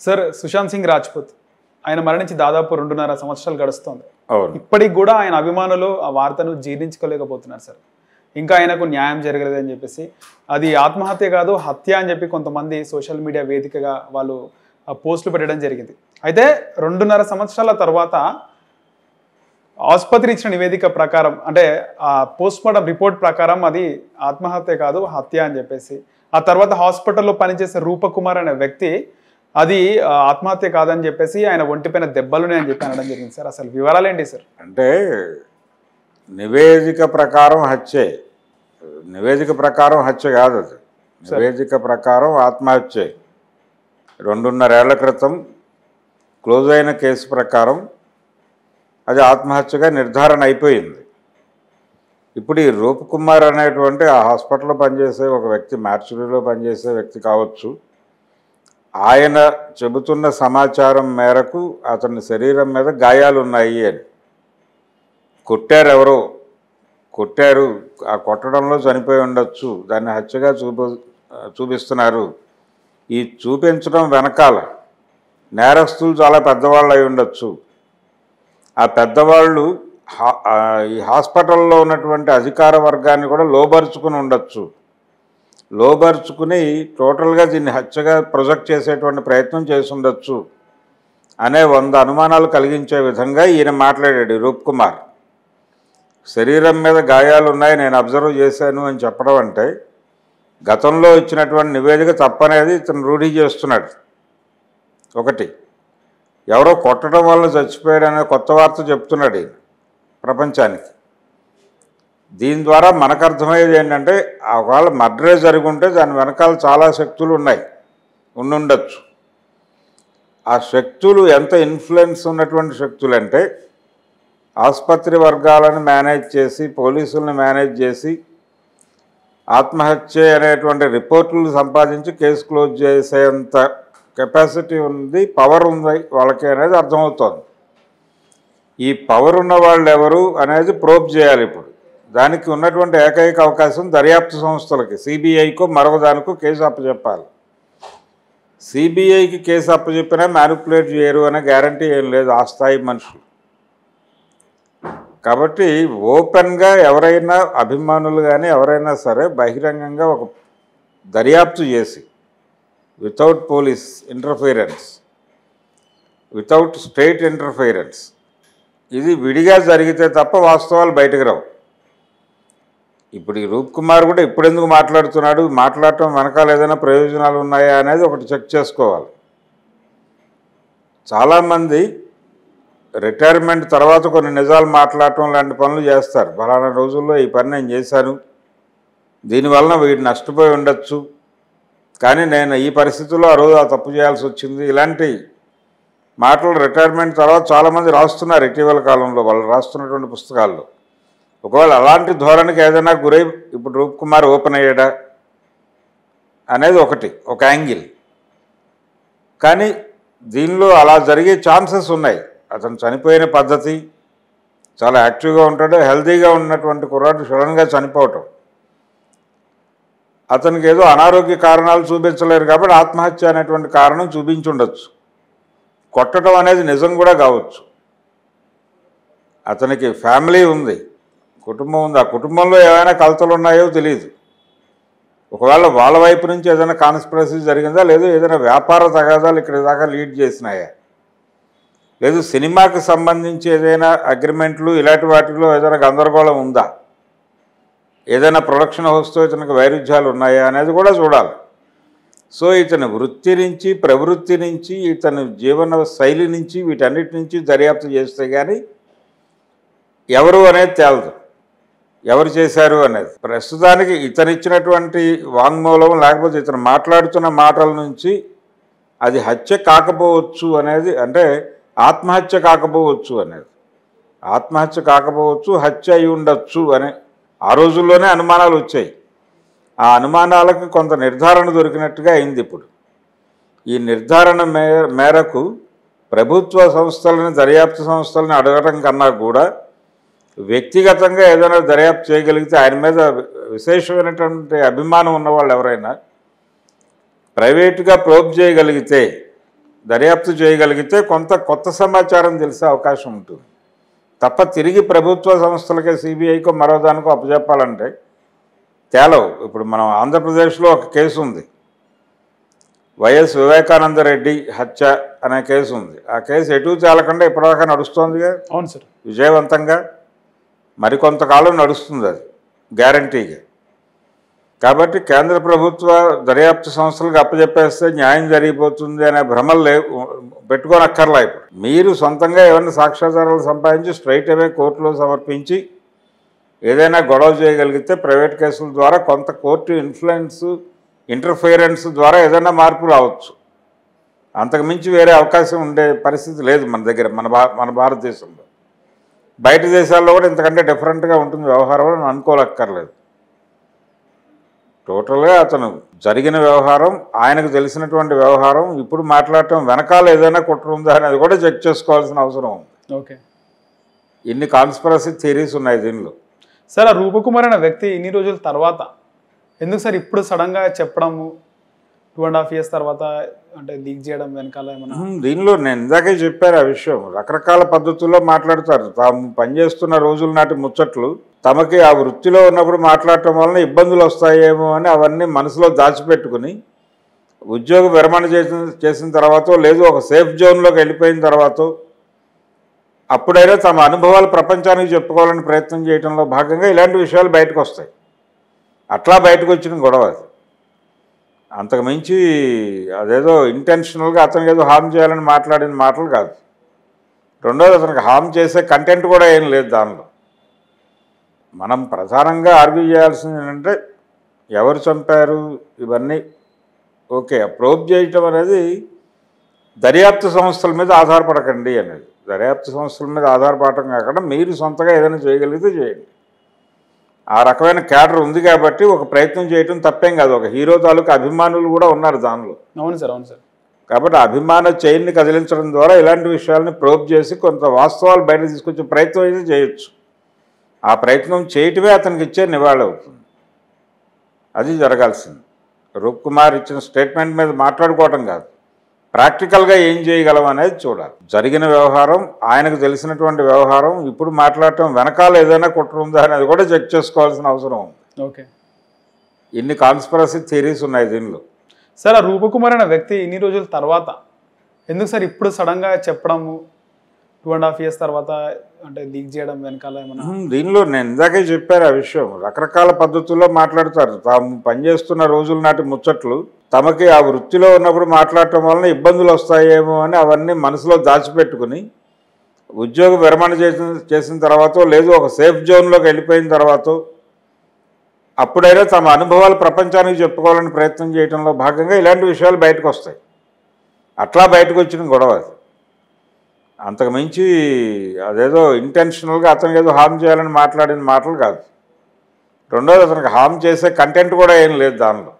Sir Sushant Singh Rajput ఆయన మరణించి దాదాపు రెండున్నర సంవత్సరాలు గడుస్తోంది. ఇప్పటికి కూడా ఆయన అభిమానులు ఆ వార్తను జీర్ణించుకోలేకపోతున్నారు సార్. ఇంకా ఆయనకు న్యాయం జరగలేదని చెప్పేసి అది ఆత్మహత్య కాదు హత్య అని చెప్పి కొంతమంది సోషల్ మీడియా వేదికగా వాళ్ళు పోస్టులు పెట్టడం జరిగింది. అయితే రెండున్నర సంవత్సరాల తర్వాత ఆసుపత్రి ఇచ్చిన నివేదిక ప్రకారం అంటే ఆ పోస్ట్ మార్టం రిపోర్ట్ ప్రకారం అది ఆత్మహత్య కాదు హత్య అని చెప్పేసి ఆ తర్వాత హాస్పిటల్లో పనిచేసే రూపకుమార్ అనే వ్యక్తి అది ఆత్మహత్య కాదని చెప్పేసి ఆయన ఒంటిపైన దెబ్బలునే అని చెప్పి అనడం జరిగింది సార్. అసలు వివరాలు ఏంటి సార్? అంటే నివేదిక ప్రకారం హత్యే. నివేదిక ప్రకారం హత్య కాదు అది. నివేదిక ప్రకారం ఆత్మహత్యే. రెండున్నరేళ్ళ క్రితం క్లోజ్ అయిన కేసు ప్రకారం అది ఆత్మహత్యగా నిర్ధారణ అయిపోయింది. ఇప్పుడు ఈ రూప్ కుమార్ అనేటువంటి ఆ హాస్పిటల్లో పనిచేసే ఒక వ్యక్తి మార్చురీలో పనిచేసే వ్యక్తి కావచ్చు ఆయన చెబుతున్న సమాచారం మేరకు అతని శరీరం మీద గాయాలు ఉన్నాయి అని. కొట్టారు ఎవరో కొట్టారు. ఆ కొట్టడంలో చనిపోయి ఉండొచ్చు. దాన్ని హత్యగా చూపు చూపిస్తున్నారు. ఈ చూపించడం వెనకాల నేరస్తులు చాలా పెద్దవాళ్ళు అయి ఉండొచ్చు. ఆ పెద్దవాళ్ళు హా- ఈ హాస్పిటల్లో ఉన్నటువంటి అధికార వర్గాన్ని కూడా లోబరుచుకుని ఉండొచ్చు. లోబరుచుకుని టోటల్గా దీన్ని హత్యగా ప్రొజెక్ట్ చేసేటువంటి ప్రయత్నం చేసి అనే వంద అనుమానాలు కలిగించే విధంగా ఈయన మాట్లాడాడు రూప్ కుమార్. శరీరం మీద గాయాలు ఉన్నాయి నేను అబ్జర్వ్ చేశాను అని చెప్పడం అంటే గతంలో ఇచ్చినటువంటి నివేదిక తప్పనేది ఇతను రూఢీ చేస్తున్నాడు. ఒకటి ఎవరో కొట్టడం వల్ల చచ్చిపోయాడు అనే కొత్త వార్త చెప్తున్నాడు ఈయన ప్రపంచానికి. దీని ద్వారా మనకు అర్థమయ్యేది ఏంటంటే ఒకవేళ మర్డరే జరిగి ఉంటే దాని వెనకాల చాలా శక్తులు ఉన్నాయి. ఉండుండొచ్చు. ఆ శక్తులు ఎంత ఇన్ఫ్లుయెన్స్ ఉన్నటువంటి శక్తులు అంటే ఆసుపత్రి వర్గాలను మేనేజ్ చేసి పోలీసులను మేనేజ్ చేసి ఆత్మహత్య అనేటువంటి రిపోర్టులు సంపాదించి కేసు క్లోజ్ చేసేంత కెపాసిటీ ఉంది పవర్ ఉంది వాళ్ళకి అనేది అర్థమవుతోంది. ఈ పవర్ ఉన్న వాళ్ళు ఎవరు అనేది ప్రోబ్ చేయాలి ఇప్పుడు. దానికి ఉన్నటువంటి ఏకైక అవకాశం దర్యాప్తు సంస్థలకి సిబిఐకో మరొక కేసు అప్పచెప్పాలి సిబిఐకి కేసు అప్పచెప్పినా మ్యానిపులేట్ చేయరు అనే గ్యారంటీ ఏం లేదు ఆ స్థాయి మనుషులు కాబట్టి ఓపెన్గా ఎవరైనా అభిమానులు కానీ ఎవరైనా సరే బహిరంగంగా ఒక దర్యాప్తు చేసి without police interference without state interference ఇది విడిగా జరిగితే తప్ప వాస్తవాలు బయటకు రావు. ఇప్పుడు ఈ రూప్ కుమార్ కూడా ఇప్పుడు ఎందుకు మాట్లాడుతున్నాడు? మాట్లాడటం వెనకాల ఏదైనా ప్రయోజనాలు ఉన్నాయా అనేది ఒకటి చెక్ చేసుకోవాలి. చాలామంది రిటైర్మెంట్ తర్వాత కొన్ని నిజాలు మాట్లాడటం లాంటి పనులు చేస్తారు. ఫలానా రోజుల్లో ఈ పని నేను చేశాను. దీనివలన వీడు నష్టపోయి ఉండొచ్చు. కానీ నేను ఈ పరిస్థితుల్లో ఆ రోజు ఆ తప్పు చేయాల్సి వచ్చింది. ఇలాంటి మాటలు రిటైర్మెంట్ తర్వాత చాలామంది రాస్తున్నారు ఇటీవల కాలంలో. వాళ్ళు రాస్తున్నటువంటి పుస్తకాల్లో. ఒకవేళ అలాంటి ధోరణికి ఏదైనా గురై ఇప్పుడు రూప్ కుమార్ ఓపెన్ అయ్యాడా అనేది ఒకటి ఒక యాంగిల్. కానీ దీనిలో అలా జరిగే ఛాన్సెస్ ఉన్నాయి. అతను చనిపోయిన పద్ధతి చాలా యాక్టివ్గా ఉంటాడు హెల్తీగా ఉన్నటువంటి కుర్రాడు సడన్గా చనిపోవటం. అతనికి ఏదో అనారోగ్య కారణాలు చూపించలేరు కాబట్టి ఆత్మహత్య అనేటువంటి కారణం చూపించుండొచ్చు. కొట్టడం అనేది నిజం కూడా కావచ్చు. అతనికి ఫ్యామిలీ ఉంది. కుటుంబం ఉంది. ఆ కుటుంబంలో ఏమైనా కలతలు ఉన్నాయో తెలియదు ఒకవేళ వాళ్ళ వైపు నుంచి ఏదైనా కాన్స్పిరసీ జరిగిందా? లేదు ఏదైనా వ్యాపార తగాదాలు ఇక్కడ దాకా లీడ్ చేసినాయా? లేదు సినిమాకి సంబంధించి ఏదైనా అగ్రిమెంట్లు ఇలాంటి వాటిలో ఏదైనా గందరగోళం ఉందా? ఏదైనా ప్రొడక్షన్ హౌస్తో ఇతనికి వైరుధ్యాలు ఉన్నాయా అనేది కూడా చూడాలి. సో ఇతని వృత్తి నుంచి ప్రవృత్తి నుంచి ఇతని జీవన శైలి నుంచి వీటన్నిటి నుంచి దర్యాప్తు చేస్తే కానీ ఎవరు అనేది తేలదు. ఎవరు చేశారు అనేది. ప్రస్తుతానికి ఇతనిచ్చినటువంటి వాంగ్మూలం లేకపోతే ఇతను మాట్లాడుతున్న మాటల నుంచి అది హత్య కాకపోవచ్చు అనేది అంటే ఆత్మహత్య కాకపోవచ్చు అనేది. ఆత్మహత్య కాకపోవచ్చు హత్య అయి ఉండొచ్చు అనే ఆ రోజుల్లోనే అనుమానాలు వచ్చాయి. ఆ అనుమానాలకు కొంత నిర్ధారణ దొరికినట్టుగా అయింది ఇప్పుడు. ఈ నిర్ధారణ మే మేరకు ప్రభుత్వ సంస్థలని దర్యాప్తు సంస్థలని అడగటం కన్నా కూడా వ్యక్తిగతంగా ఏదైనా దర్యాప్తు చేయగలిగితే ఆయన మీద విశేషమైనటువంటి అభిమానం ఉన్నవాళ్ళు ఎవరైనా ప్రైవేటుగా ప్రోబ్ చేయగలిగితే దర్యాప్తు చేయగలిగితే కొంత కొత్త సమాచారం తెలిసే అవకాశం ఉంటుంది. తప్ప తిరిగి ప్రభుత్వ సంస్థలకే సిబిఐకో మరో దానికో అప్పచెప్పాలంటే తేలవు. ఇప్పుడు మనం ఆంధ్రప్రదేశ్లో ఒక కేసు ఉంది. వైఎస్ వివేకానంద రెడ్డి హత్య అనే కేసు ఉంది. ఆ కేసు ఎటు తేలకుండా ఇప్పటిదాకా నడుస్తోందిగా? అవును సార్. విజయవంతంగా? మరికొంతకాలం నడుస్తుంది అది గ్యారంటీగా. కాబట్టి కేంద్ర ప్రభుత్వ దర్యాప్తు సంస్థలకు అప్పచెప్పేస్తే న్యాయం జరిగిపోతుంది అనే భ్రమలు లేవు పెట్టుకోనక్కర్లా ఇప్పుడు. మీరు సొంతంగా ఏమైనా సాక్ష్యాధారాలు సంపాదించి స్ట్రైట్ అవే కోర్టులో సమర్పించి ఏదైనా గొడవ చేయగలిగితే ప్రైవేట్ కేసుల ద్వారా కొంత కోర్టు ఇన్ఫ్లుయెన్స్ ఇంటర్ఫియరెన్స్ ద్వారా ఏదైనా మార్పు రావచ్చు. అంతకుమించి వేరే అవకాశం ఉండే పరిస్థితి లేదు మన దగ్గర మన భా మన భారతదేశంలో. బయట దేశాల్లో కూడా ఇంతకంటే డిఫరెంట్గా ఉంటుంది వ్యవహారం అని అనుకోలేక్కర్లేదు. టోటల్గా అతను జరిగిన వ్యవహారం ఆయనకు తెలిసినటువంటి వ్యవహారం ఇప్పుడు మాట్లాడటం వెనకాల ఏదైనా కుట్ర ఉందా అనేది కూడా చెక్ చేసుకోవాల్సిన అవసరం ఉంది. ఓకే. ఇన్ని కాన్స్పరసీ థియరీస్ ఉన్నాయి దీనిలో. సార్ ఆ రూపకుమార్ అనే వ్యక్తి ఇన్ని రోజుల తర్వాత ఎందుకు సార్ ఇప్పుడు సడన్గా చెప్పడము? టూ అండ్ హాఫ్ ఇయర్స్ తర్వాత అంటే లీక్ చేయడం వెనకాల ఏమన్నా? దీనిలో నేను ఇందాకే చెప్పారు ఆ విషయం. రకరకాల పద్ధతుల్లో మాట్లాడతారు. తాము పనిచేస్తున్న రోజుల నాటి ముచ్చట్లు తమకి ఆ వృత్తిలో ఉన్నప్పుడు మాట్లాడటం వలన ఇబ్బందులు వస్తాయేమో అని అవన్నీ మనసులో దాచిపెట్టుకుని ఉద్యోగ విరమణ చేసిన చేసిన తర్వాత లేదు ఒక సేఫ్ జోన్లోకి వెళ్ళిపోయిన తర్వాత అప్పుడైనా తమ అనుభవాలు ప్రపంచానికి చెప్పుకోవాలని ప్రయత్నం చేయడంలో భాగంగా ఇలాంటి విషయాలు బయటకు వస్తాయి. అట్లా బయటకు వచ్చిన గొడవ అది. అంతకుమించి అదేదో ఇంటెన్షనల్గా అతనికి ఏదో హామ్ చేయాలని మాట్లాడిన మాటలు కాదు. రెండోది అతనికి హామ్ చేసే కంటెంట్ కూడా ఏం లేదు దానిలో. మనం ప్రధానంగా ఆర్గ్యూ చేయాల్సింది ఏంటంటే ఎవరు చంపారు ఇవన్నీ ఓకే ప్రోబ్ చేయటం అనేది దర్యాప్తు సంస్థల మీద ఆధారపడకండి అనేది. దర్యాప్తు సంస్థల మీద ఆధారపడటం కాకుండా మీరు సొంతగా ఏదైనా చేయగలిగితే చేయండి. ఆ రకమైన క్యాడర్ ఉంది కాబట్టి ఒక ప్రయత్నం చేయటం తప్పేం కాదు. ఒక హీరో తాలూకు అభిమానులు కూడా ఉన్నారు దానిలో. అవును సార్ అవును సార్. కాబట్టి ఆ అభిమాన చైన్ని కదిలించడం ద్వారా ఇలాంటి విషయాల్ని ప్రోబ్ చేసి కొంత వాస్తవాలు బయట తీసుకొచ్చే ప్రయత్నం అయితే చేయొచ్చు. ఆ ప్రయత్నం చేయటమే అతనికి ఇచ్చే నివాళి అవుతుంది. అది జరగాల్సింది. రూప్ కుమార్ ఇచ్చిన స్టేట్మెంట్ మీద మాట్లాడుకోవటం కాదు. ప్రాక్టికల్గా ఏం చేయగలం అనేది చూడాలి. జరిగిన వ్యవహారం ఆయనకు తెలిసినటువంటి వ్యవహారం ఇప్పుడు మాట్లాడటం వెనకాల ఏదైనా కుట్ర ఉందా అనేది కూడా చెక్ చేసుకోవాల్సిన అవసరం ఉంది. ఓకే. ఇన్ని కాన్స్పరసీ థియరీస్ ఉన్నాయి దీనిలో. సార్ ఆ రూపకుమార్ అనే వ్యక్తి ఇన్ని రోజుల తర్వాత ఎందుకు సార్ ఇప్పుడు సడన్గా చెప్పడము? టూ అండ్ హాఫ్ ఇయర్స్ తర్వాత అంటే లీక్ చేయడం వెనకాల ఏమన్నా? దీనిలో నేను ఇందాకే చెప్పారు ఆ విషయం. రకరకాల పద్ధతుల్లో మాట్లాడతారు. తాము పనిచేస్తున్న రోజుల నాటి ముచ్చట్లు తమకి ఆ వృత్తిలో ఉన్నప్పుడు మాట్లాడటం వలన ఇబ్బందులు వస్తాయేమో అని అవన్నీ మనసులో దాచిపెట్టుకుని ఉద్యోగ విరమణ చేసిన చేసిన తర్వాత లేదు ఒక సేఫ్ జోన్లోకి వెళ్ళిపోయిన తర్వాత అప్పుడైనా తమ అనుభవాలు ప్రపంచానికి చెప్పుకోవాలని ప్రయత్నం చేయడంలో భాగంగా ఇలాంటి విషయాలు బయటకు వస్తాయి. అట్లా బయటకు వచ్చిన గొడవ అంతకుమించి అంతకు మించి అదేదో ఇంటెన్షనల్గా అతనికి ఏదో హామ్ చేయాలని మాట్లాడిన మాటలు కాదు. రెండోది అతనికి హామ్ చేసే కంటెంట్ కూడా ఏం లేదు దానిలో.